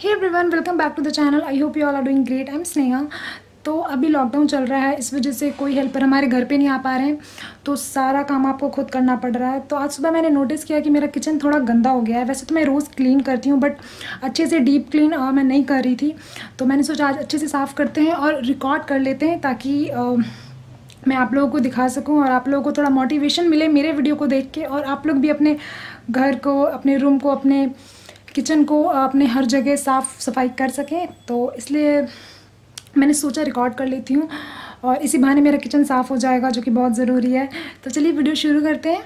Hey everyone welcome back to the channel I hope you all are doing great I am Sneha तो अभी lockdown चल रहा है इस वजह से कोई हेल्पर हमारे घर पे नहीं आ पा रहे हैं। तो सारा काम आपको खुद करना पड़ रहा है। तो आज सुबह मैंने नोटिस किया कि मेरा किचन थोड़ा गंदा हो गया है। वैसे तो मैं रोज़ क्लीन करती हूँ बट अच्छे से डीप क्लीन आ, मैं नहीं कर रही थी। तो मैंने सोचा आज अच्छे से साफ़ करते हैं और रिकॉर्ड कर लेते हैं ताकि आ, मैं आप लोगों को दिखा सकूँ और आप लोगों को थोड़ा मोटिवेशन मिले मेरे वीडियो को देख के और आप लोग भी अपने घर को अपने रूम को अपने किचन को अपने हर जगह साफ़ सफ़ाई कर सकें तो इसलिए मैंने सोचा रिकॉर्ड कर लेती हूँ और इसी बहाने मेरा किचन साफ़ हो जाएगा, जो कि बहुत ज़रूरी है। तो चलिए वीडियो शुरू करते हैं।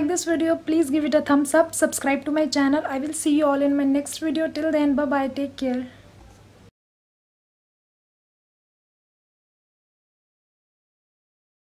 Like this video please give it a thumbs up subscribe to my channel. I will see you all in my next video. Till then bye bye take care